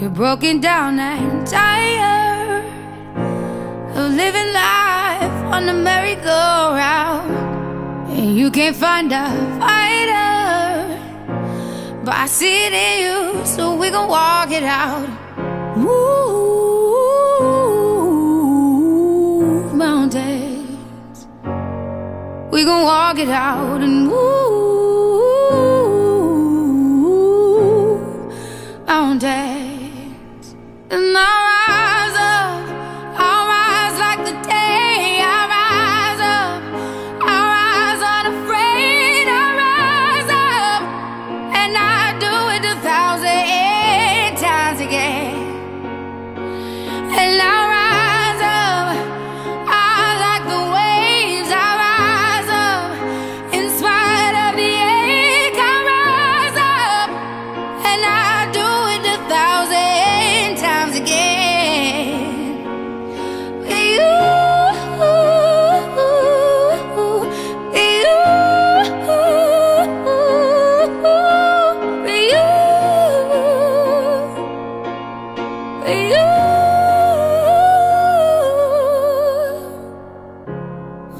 You're broken down and tired of living life on a merry-go-round, and you can't find a fighter. But I see it in you, so we gon' walk it out. Move mountains. We gon' walk it out and move mountains.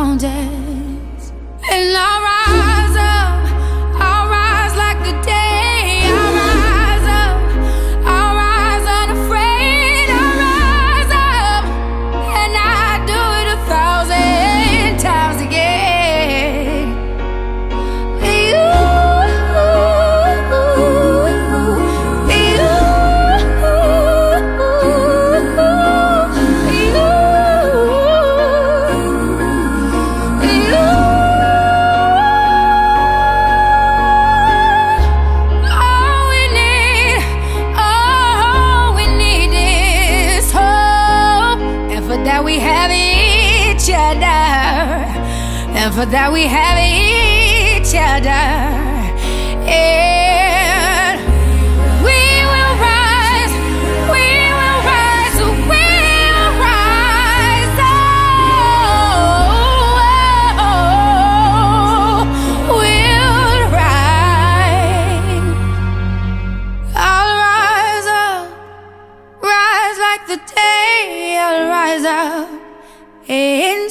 mountains And for that we have each other.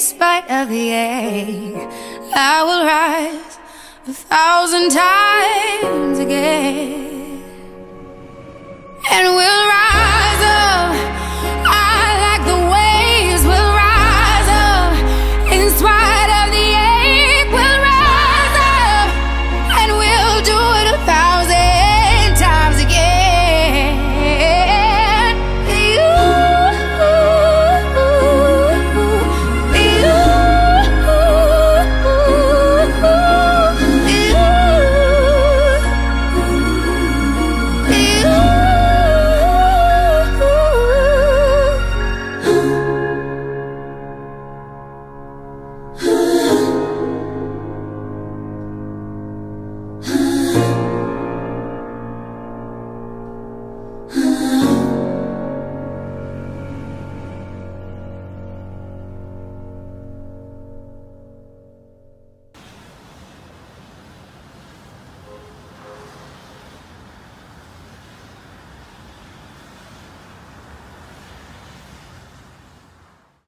spite of the ache, I will rise a thousand times again.